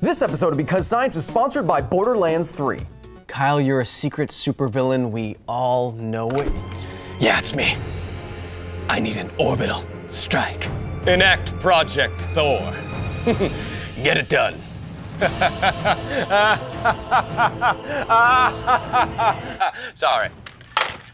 This episode of Because Science is sponsored by Borderlands 3. Kyle, you're a secret supervillain. We all know it. Yeah, it's me. I need an orbital strike. Enact Project Thor. Get it done. Sorry.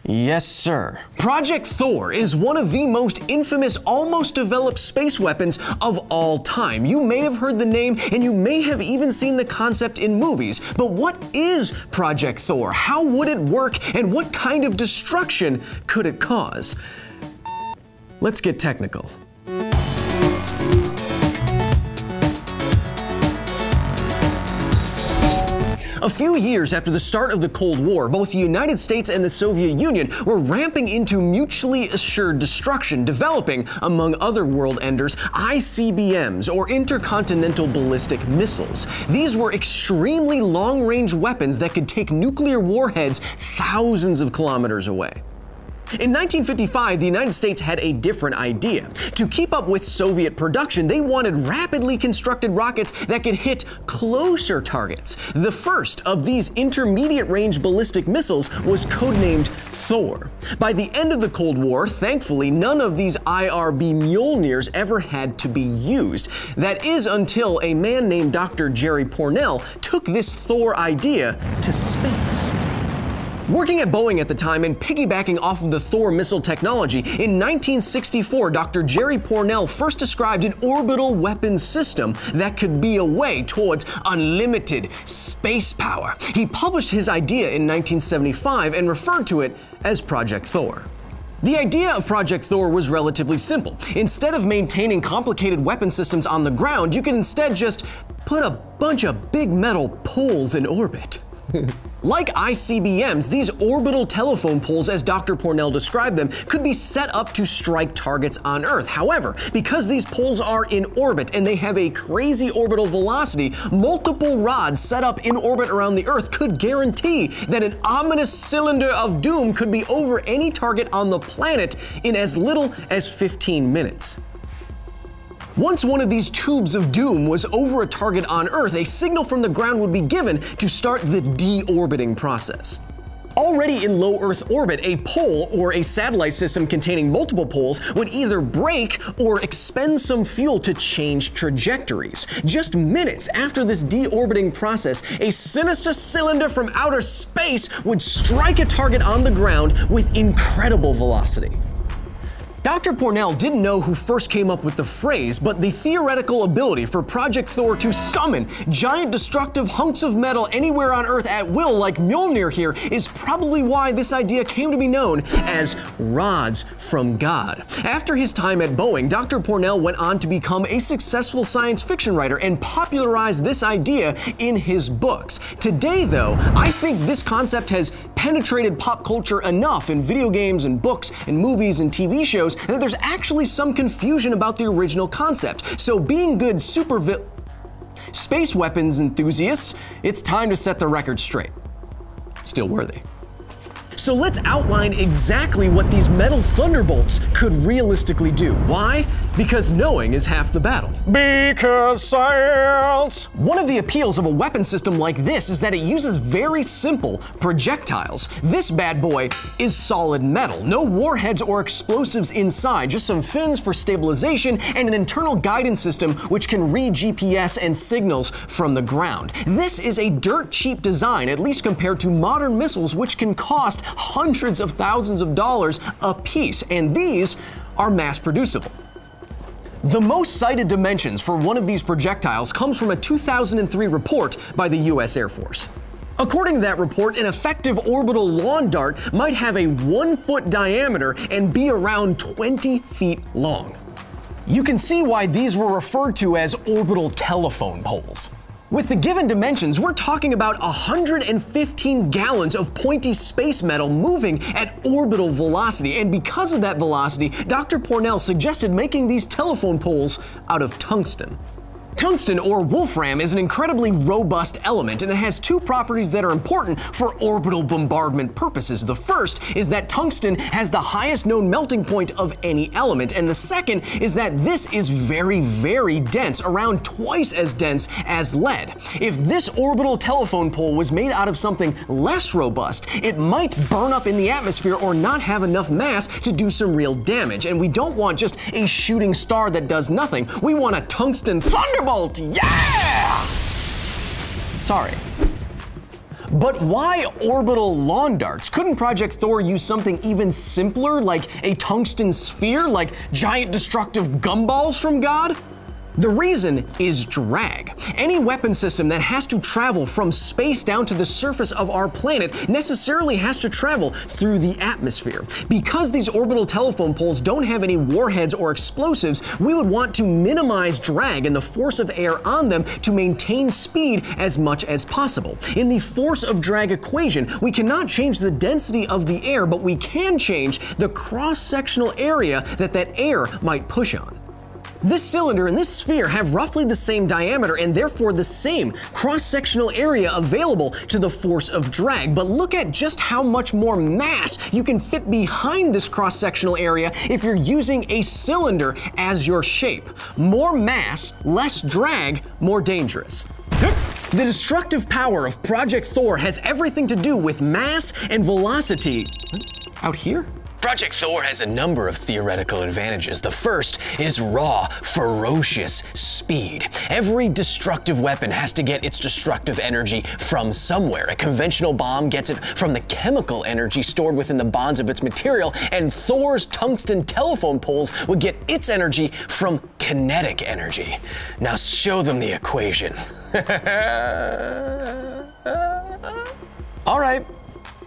Yes, sir. Project Thor is one of the most infamous, almost developed space weapons of all time. You may have heard the name and you may have even seen the concept in movies. But what is Project Thor? How would it work? And what kind of destruction could it cause? Let's get technical. A few years after the start of the Cold War, both the United States and the Soviet Union were ramping into mutually assured destruction, developing, among other world enders, ICBMs, or intercontinental ballistic missiles. These were extremely long range weapons that could take nuclear warheads thousands of kilometers away. In 1955, the United States had a different idea. To keep up with Soviet production, they wanted rapidly constructed rockets that could hit closer targets. The first of these intermediate range ballistic missiles was codenamed Thor. By the end of the Cold War, thankfully, none of these IRB Mjolnirs ever had to be used. That is until a man named Dr. Jerry Pournelle took this Thor idea to space. Working at Boeing at the time and piggybacking off of the Thor missile technology, in 1964, Dr. Jerry Pournelle first described an orbital weapons system that could be a way towards unlimited space power. He published his idea in 1975 and referred to it as Project Thor. The idea of Project Thor was relatively simple. Instead of maintaining complicated weapon systems on the ground, you could instead just put a bunch of big metal poles in orbit. like ICBMs, these orbital telephone poles, as Dr. Pournelle described them, could be set up to strike targets on Earth. However, because these poles are in orbit and they have a crazy orbital velocity, multiple rods set up in orbit around the Earth could guarantee that an ominous cylinder of doom could be over any target on the planet in as little as 15 minutes. Once one of these tubes of doom was over a target on Earth, a signal from the ground would be given to start the deorbiting process. Already in low Earth orbit, a pole or a satellite system containing multiple poles would either break or expend some fuel to change trajectories. Just minutes after this deorbiting process, a sinister cylinder from outer space would strike a target on the ground with incredible velocity. Dr. Pournelle didn't know who first came up with the phrase, but the theoretical ability for Project Thor to summon giant destructive hunks of metal anywhere on Earth at will, like Mjolnir here, is probably why this idea came to be known as rods from God. After his time at Boeing, Dr. Pournelle went on to become a successful science fiction writer and popularized this idea in his books. Today, though, I think this concept has penetrated pop culture enough in video games and books and movies and TV shows that there's actually some confusion about the original concept. So being good super space weapons enthusiasts, it's time to set the record straight. Still worthy. So let's outline exactly what these metal thunderbolts could realistically do. Why? Because knowing is half the battle. Because science! One of the appeals of a weapon system like this is that it uses very simple projectiles. This bad boy is solid metal. No warheads or explosives inside, just some fins for stabilization and an internal guidance system which can read GPS and signals from the ground. This is a dirt cheap design, at least compared to modern missiles which can cost hundreds of thousands of dollars a piece, and these are mass producible. The most cited dimensions for one of these projectiles comes from a 2003 report by the US Air Force. According to that report, an effective orbital lawn dart might have a one foot diameter and be around 20 feet long. You can see why these were referred to as orbital telephone poles. With the given dimensions, we're talking about 115 gallons of pointy space metal moving at orbital velocity. And because of that velocity, Dr. Pournelle suggested making these telephone poles out of tungsten. Tungsten, or wolfram, is an incredibly robust element, and it has two properties that are important for orbital bombardment purposes. The first is that tungsten has the highest known melting point of any element, and the second is that this is very, very dense, around twice as dense as lead. If this orbital telephone pole was made out of something less robust, it might burn up in the atmosphere or not have enough mass to do some real damage. And we don't want just a shooting star that does nothing. We want a tungsten thunderbolt. Yeah! Sorry. But why orbital lawn darts? Couldn't Project Thor use something even simpler, like a tungsten sphere, like giant destructive gumballs from God? The reason is drag. Any weapon system that has to travel from space down to the surface of our planet necessarily has to travel through the atmosphere. Because these orbital telephone poles don't have any warheads or explosives, we would want to minimize drag and the force of air on them to maintain speed as much as possible. In the force of drag equation, we cannot change the density of the air, but we can change the cross-sectional area that that air might push on. This cylinder and this sphere have roughly the same diameter and therefore the same cross-sectional area available to the force of drag. But look at just how much more mass you can fit behind this cross-sectional area if you're using a cylinder as your shape. More mass, less drag, more dangerous. The destructive power of Project Thor has everything to do with mass and velocity. Out here? Project Thor has a number of theoretical advantages. The first is raw, ferocious speed. Every destructive weapon has to get its destructive energy from somewhere. A conventional bomb gets it from the chemical energy stored within the bonds of its material, and Thor's tungsten telephone poles would get its energy from kinetic energy. Now show them the equation. All right.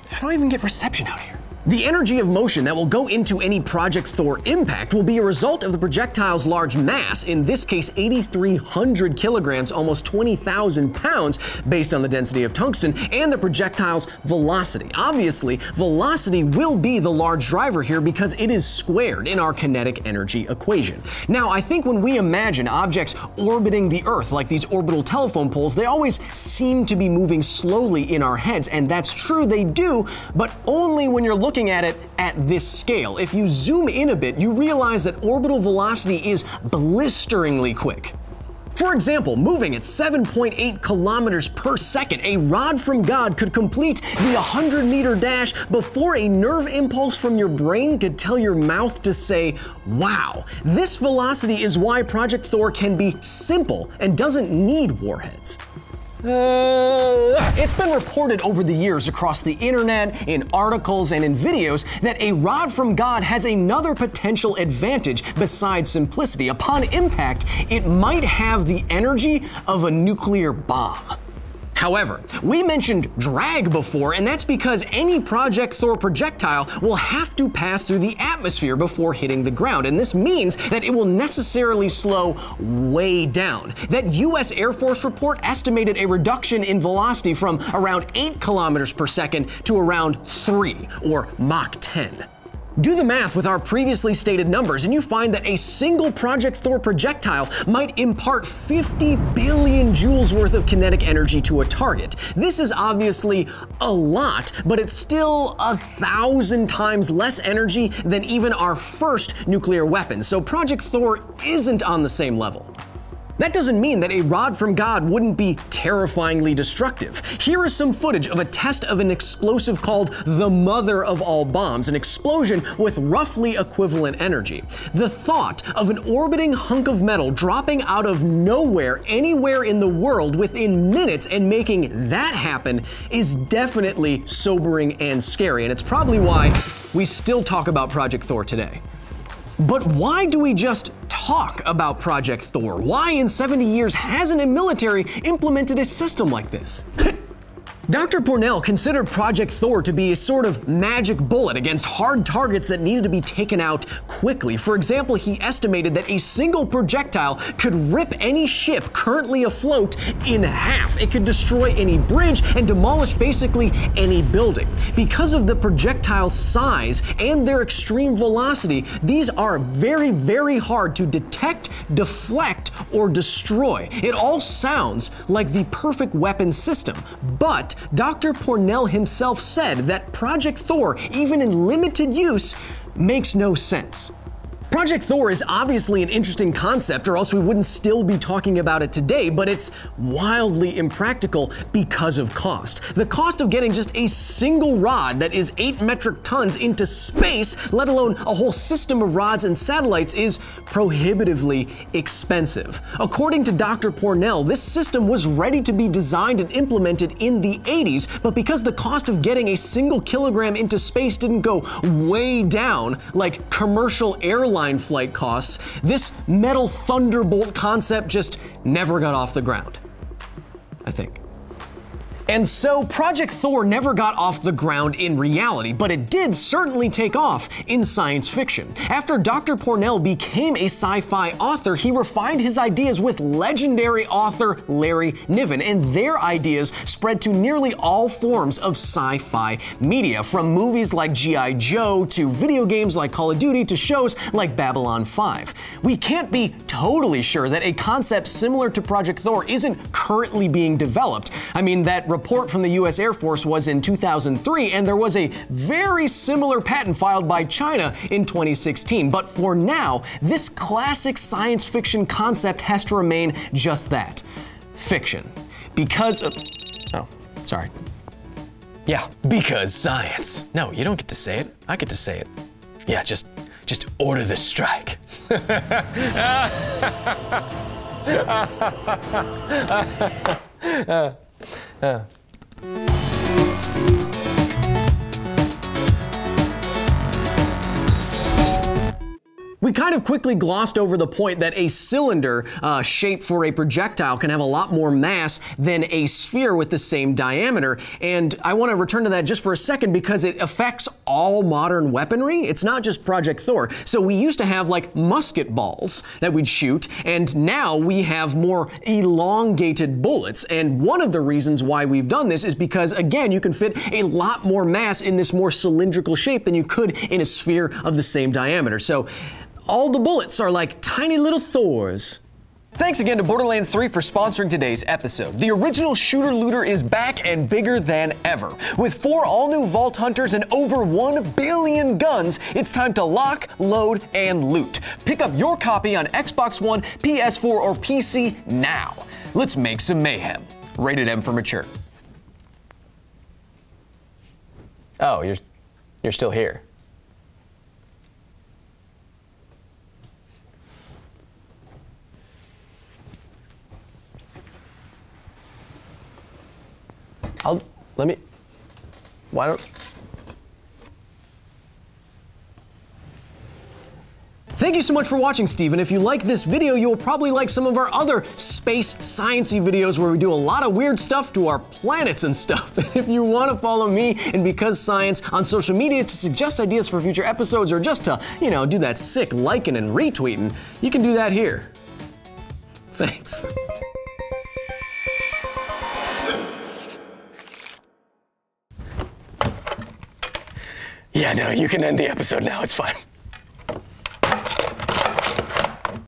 How do I even get reception out here? The energy of motion that will go into any Project Thor impact will be a result of the projectile's large mass, in this case 8,300 kilograms, almost 20,000 pounds, based on the density of tungsten, and the projectile's velocity. Obviously, velocity will be the large driver here because it is squared in our kinetic energy equation. Now, I think when we imagine objects orbiting the Earth, like these orbital telephone poles, they always seem to be moving slowly in our heads, and that's true, they do, but only when you're looking looking at it at this scale. If you zoom in a bit, you realize that orbital velocity is blisteringly quick. For example, moving at 7.8 kilometers per second, a rod from God could complete the 100 meter dash before a nerve impulse from your brain could tell your mouth to say, wow. This velocity is why Project Thor can be simple and doesn't need warheads. Uh, it's been reported over the years across the internet, in articles, and in videos that a rod from God has another potential advantage besides simplicity. Upon impact, it might have the energy of a nuclear bomb. However, we mentioned drag before, and that's because any Project Thor projectile will have to pass through the atmosphere before hitting the ground, and this means that it will necessarily slow way down. That US Air Force report estimated a reduction in velocity from around 8 kilometers per second to around 3, or Mach 10. Do the math with our previously stated numbers, and you find that a single Project Thor projectile might impart 50 billion joules worth of kinetic energy to a target. This is obviously a lot, but it's still a thousand times less energy than even our first nuclear weapon, so Project Thor isn't on the same level. That doesn't mean that a rod from God wouldn't be terrifyingly destructive. Here is some footage of a test of an explosive called the mother of all bombs, an explosion with roughly equivalent energy. The thought of an orbiting hunk of metal dropping out of nowhere anywhere in the world within minutes and making that happen is definitely sobering and scary, and it's probably why we still talk about Project Thor today. But why do we just talk about Project Thor? Why in 70 years hasn't a military implemented a system like this? Dr. Pournelle considered Project Thor to be a sort of magic bullet against hard targets that needed to be taken out quickly. For example, he estimated that a single projectile could rip any ship currently afloat in half. It could destroy any bridge and demolish basically any building. Because of the projectile size and their extreme velocity, these are very, very hard to detect, deflect, or destroy. It all sounds like the perfect weapon system, but Dr. Pournelle himself said that Project Thor, even in limited use, makes no sense. Project Thor is obviously an interesting concept, or else we wouldn't still be talking about it today, but it's wildly impractical because of cost. The cost of getting just a single rod that is 8 metric tons into space, let alone a whole system of rods and satellites, is prohibitively expensive. According to Dr. Pournelle, this system was ready to be designed and implemented in the 80s, but because the cost of getting a single kilogram into space didn't go way down like commercial airline flight costs, this metal thunderbolt concept just never got off the ground. I think. And so Project Thor never got off the ground in reality, but it did certainly take off in science fiction. After Dr. Pournelle became a sci fi author, he refined his ideas with legendary author Larry Niven, and their ideas spread to nearly all forms of sci fi media, from movies like G.I. Joe to video games like Call of Duty to shows like Babylon 5. We can't be totally sure that a concept similar to Project Thor isn't currently being developed. I mean, that report from the US Air Force was in 2003, and there was a very similar patent filed by China in 2016. But for now, this classic science fiction concept has to remain just that fiction. Because of. Oh, sorry. Yeah, because science. No, you don't get to say it. I get to say it. Yeah, just just order the strike. 嗯。We kind of quickly glossed over the point that a cylinder uh, shaped for a projectile can have a lot more mass than a sphere with the same diameter. And I want to return to that just for a second because it affects all modern weaponry. It's not just Project Thor. So we used to have like musket balls that we'd shoot, and now we have more elongated bullets. And one of the reasons why we've done this is because, again, you can fit a lot more mass in this more cylindrical shape than you could in a sphere of the same diameter. So all the bullets are like tiny little Thors. Thanks again to Borderlands 3 for sponsoring today's episode. The original shooter looter is back and bigger than ever. With four all new Vault Hunters and over 1 billion guns, it's time to lock, load, and loot. Pick up your copy on Xbox One, PS4, or PC now. Let's make some mayhem. Rated M for mature. Oh, you're, you're still here. I'll let me. Why don't? Thank you so much for watching, Steven. If you like this video, you'll probably like some of our other space sciencey videos where we do a lot of weird stuff to our planets and stuff. If you want to follow me and Because Science on social media to suggest ideas for future episodes or just to, you know, do that sick liking and retweeting, you can do that here. Thanks. Yeah, no, you can end the episode now. It's fine.